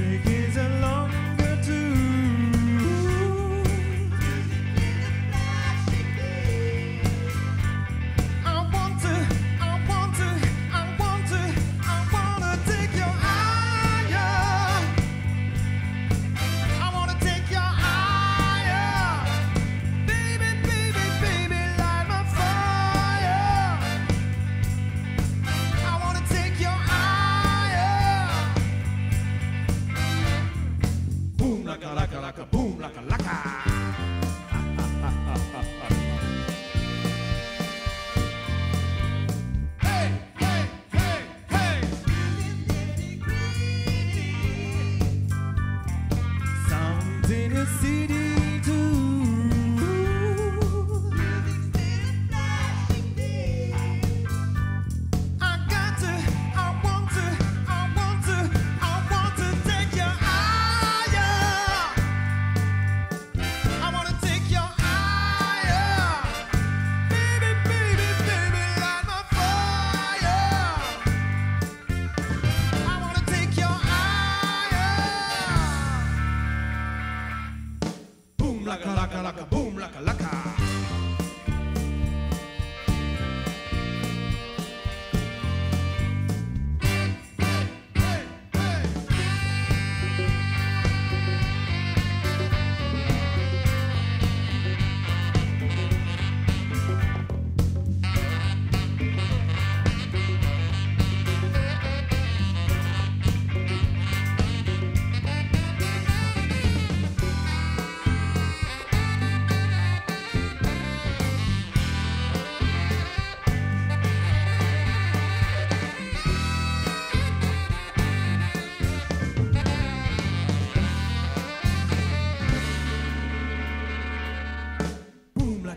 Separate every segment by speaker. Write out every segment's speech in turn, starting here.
Speaker 1: take it.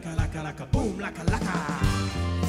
Speaker 1: laka laka laka boom laka laka.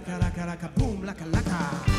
Speaker 1: laka laka laka boom laka laka.